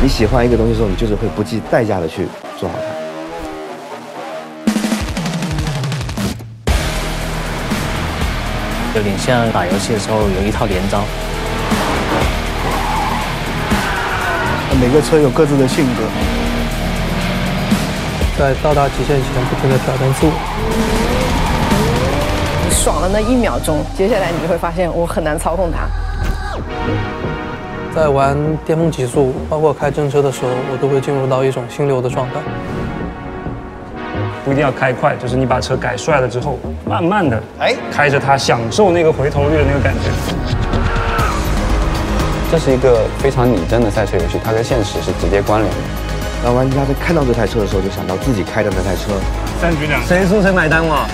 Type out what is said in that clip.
你喜欢一个东西的时候，你就是会不计代价的去做好它。有点像打游戏的时候有一套连招。每个车有各自的性格，在到达极限前不停的挑战自我。你爽了那一秒钟，接下来你就会发现我很难操控它。在玩巅峰极速，包括开真车的时候，我都会进入到一种心流的状态。不一定要开快，就是你把车改帅了之后，慢慢的哎开着它，享受那个回头率的那个感觉。这是一个非常拟真的赛车游戏，它跟现实是直接关联的。当玩家在看到这台车的时候，就想到自己开的那台车。三局两，谁输谁买单嘛？